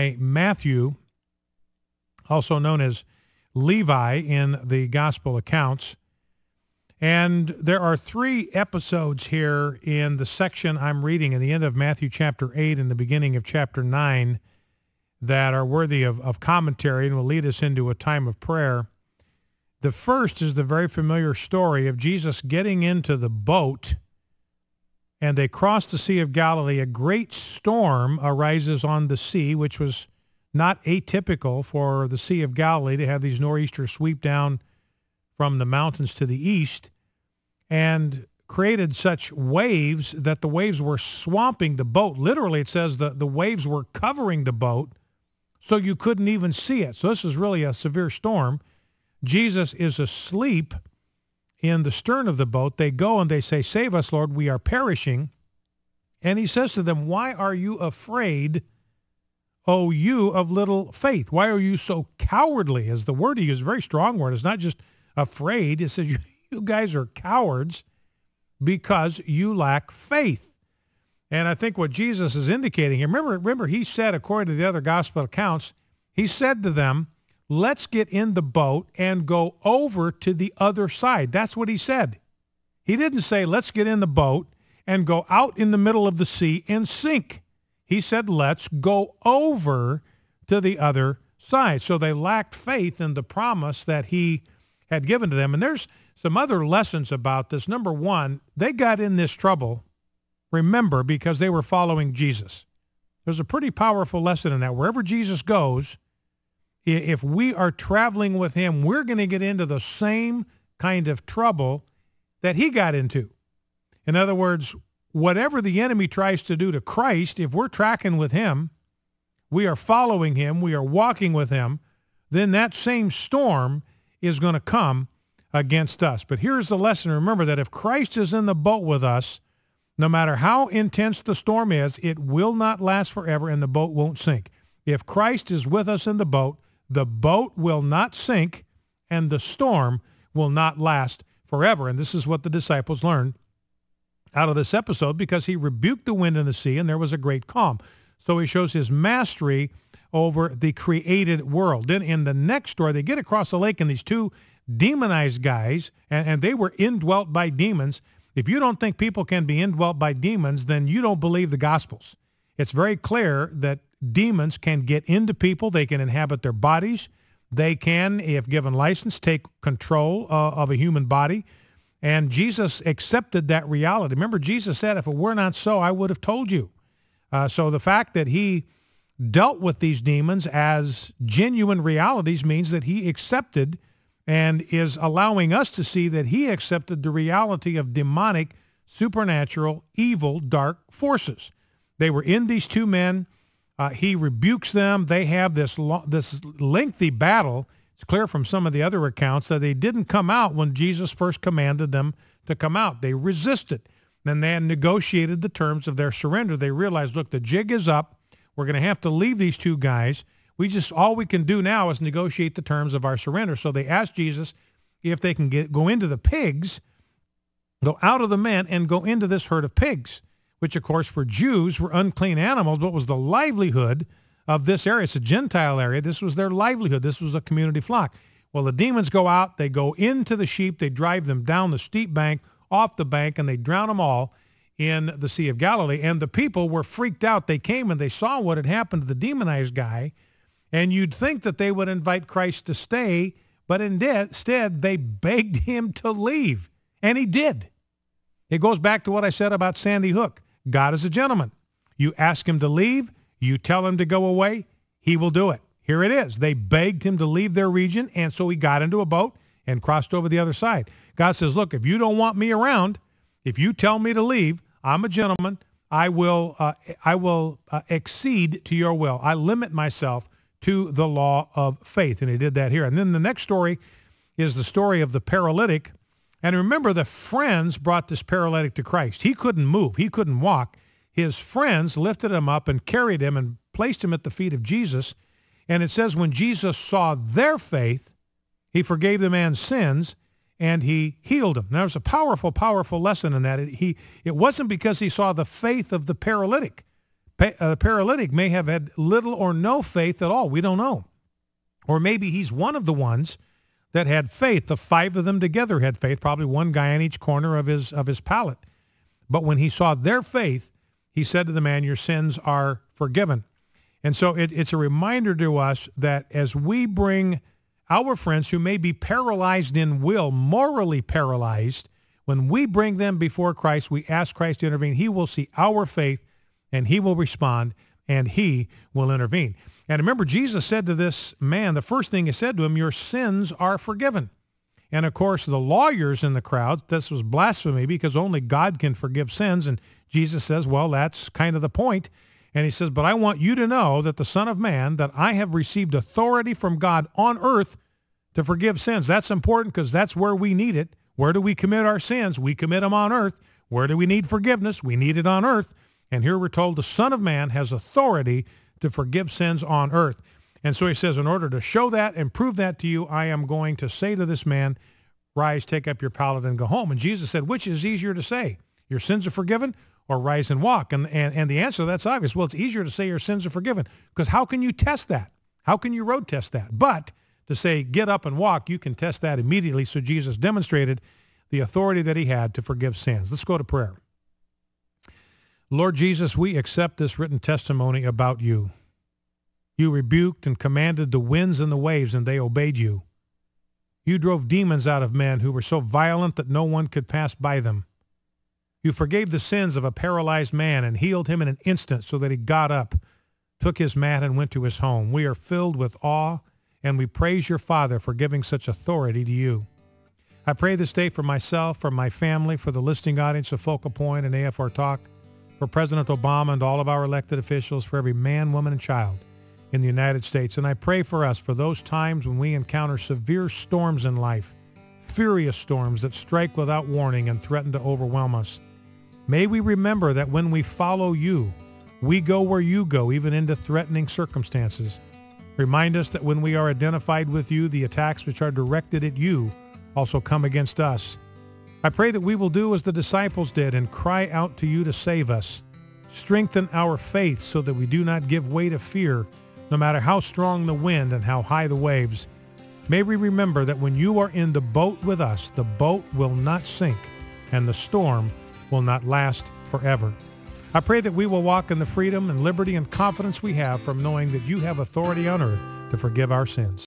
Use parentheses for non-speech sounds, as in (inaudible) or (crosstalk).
Matthew, also known as Levi in the gospel accounts. And there are three episodes here in the section I'm reading in the end of Matthew chapter 8 and the beginning of chapter 9 that are worthy of, of commentary and will lead us into a time of prayer. The first is the very familiar story of Jesus getting into the boat and they cross the Sea of Galilee. A great storm arises on the sea, which was not atypical for the Sea of Galilee to have these nor'easters sweep down from the mountains to the east and created such waves that the waves were swamping the boat. Literally, it says the, the waves were covering the boat so you couldn't even see it. So this is really a severe storm. Jesus is asleep in the stern of the boat. They go and they say, Save us, Lord, we are perishing. And he says to them, Why are you afraid, O you of little faith? Why are you so cowardly? As the word he used, very strong word. It's not just afraid. It says, You, (laughs) you guys are cowards because you lack faith. And I think what Jesus is indicating here, remember, remember he said, according to the other gospel accounts, he said to them, let's get in the boat and go over to the other side. That's what he said. He didn't say, let's get in the boat and go out in the middle of the sea and sink. He said, let's go over to the other side. So they lacked faith in the promise that he had given to them. And there's some other lessons about this. Number one, they got in this trouble, remember, because they were following Jesus. There's a pretty powerful lesson in that. Wherever Jesus goes, if we are traveling with him, we're going to get into the same kind of trouble that he got into. In other words, whatever the enemy tries to do to Christ, if we're tracking with him, we are following him, we are walking with him, then that same storm is going to come against us. But here's the lesson. Remember that if Christ is in the boat with us, no matter how intense the storm is, it will not last forever and the boat won't sink. If Christ is with us in the boat, the boat will not sink and the storm will not last forever. And this is what the disciples learned out of this episode because he rebuked the wind and the sea and there was a great calm. So he shows his mastery over the created world. Then in the next story, they get across the lake and these two demonized guys, and, and they were indwelt by demons. If you don't think people can be indwelt by demons, then you don't believe the Gospels. It's very clear that demons can get into people. They can inhabit their bodies. They can, if given license, take control uh, of a human body. And Jesus accepted that reality. Remember, Jesus said, if it were not so, I would have told you. Uh, so the fact that he dealt with these demons as genuine realities means that he accepted and is allowing us to see that he accepted the reality of demonic, supernatural, evil, dark forces. They were in these two men. Uh, he rebukes them. They have this lo- this lengthy battle. It's clear from some of the other accounts that they didn't come out when Jesus first commanded them to come out. They resisted. And then they negotiated the terms of their surrender. They realized, look, the jig is up. We're going to have to leave these two guys. We just all we can do now is negotiate the terms of our surrender. So they asked Jesus if they can get go into the pigs, go out of the men, and go into this herd of pigs which of course for Jews were unclean animals, but was the livelihood of this area. It's a Gentile area. This was their livelihood. This was a community flock. Well, the demons go out, they go into the sheep, they drive them down the steep bank, off the bank, and they drown them all in the Sea of Galilee. And the people were freaked out. They came and they saw what had happened to the demonized guy, and you'd think that they would invite Christ to stay, but instead they (laughs) begged him to leave, and he did. It goes back to what I said about Sandy Hook. God is a gentleman. You ask him to leave, you tell him to go away, he will do it. Here it is. They begged him to leave their region, and so he got into a boat and crossed over the other side. God says, look, if you don't want me around, if you tell me to leave, I'm a gentleman. I will, uh, I will uh, accede to your will. I limit myself to the law of faith. And he did that here. And then the next story is the story of the paralytic and remember, the friends brought this paralytic to Christ. He couldn't move. He couldn't walk. His friends lifted him up and carried him and placed him at the feet of Jesus. And it says when Jesus saw their faith, he forgave the man's sins and he healed him. Now, there's a powerful, powerful lesson in that. It, he, it wasn't because he saw the faith of the paralytic. Pa- uh, paralytic may have had little or no faith at all. We don't know. Or maybe he's one of the ones that had faith. The five of them together had faith, probably one guy on each corner of his of his pallet. But when he saw their faith, he said to the man, your sins are forgiven. And so it, it's a reminder to us that as we bring our friends who may be paralyzed in will, morally paralyzed, when we bring them before Christ, we ask Christ to intervene. He will see our faith and he will respond and he will intervene. And remember, Jesus said to this man, the first thing he said to him, your sins are forgiven. And of course, the lawyers in the crowd, this was blasphemy because only God can forgive sins. And Jesus says, well, that's kind of the point. And he says, but I want you to know that the Son of Man, that I have received authority from God on earth to forgive sins. That's important because that's where we need it. Where do we commit our sins? We commit them on earth. Where do we need forgiveness? We need it on earth. And here we're told the Son of Man has authority to forgive sins on earth. And so he says, in order to show that and prove that to you, I am going to say to this man, rise, take up your pallet and go home. And Jesus said, which is easier to say? Your sins are forgiven or rise and walk? And, and, and the answer that's obvious. Well, it's easier to say your sins are forgiven because how can you test that? How can you road test that? But to say get up and walk, you can test that immediately. So Jesus demonstrated the authority that he had to forgive sins. Let's go to prayer. Lord Jesus, we accept this written testimony about you. You rebuked and commanded the winds and the waves, and they obeyed you. You drove demons out of men who were so violent that no one could pass by them. You forgave the sins of a paralyzed man and healed him in an instant so that he got up, took his mat, and went to his home. We are filled with awe, and we praise your Father for giving such authority to you. I pray this day for myself, for my family, for the listening audience of Focal Point and AFR Talk for President Obama and all of our elected officials, for every man, woman, and child in the United States. And I pray for us for those times when we encounter severe storms in life, furious storms that strike without warning and threaten to overwhelm us. May we remember that when we follow you, we go where you go, even into threatening circumstances. Remind us that when we are identified with you, the attacks which are directed at you also come against us. I pray that we will do as the disciples did and cry out to you to save us. Strengthen our faith so that we do not give way to fear, no matter how strong the wind and how high the waves. May we remember that when you are in the boat with us, the boat will not sink and the storm will not last forever. I pray that we will walk in the freedom and liberty and confidence we have from knowing that you have authority on earth to forgive our sins.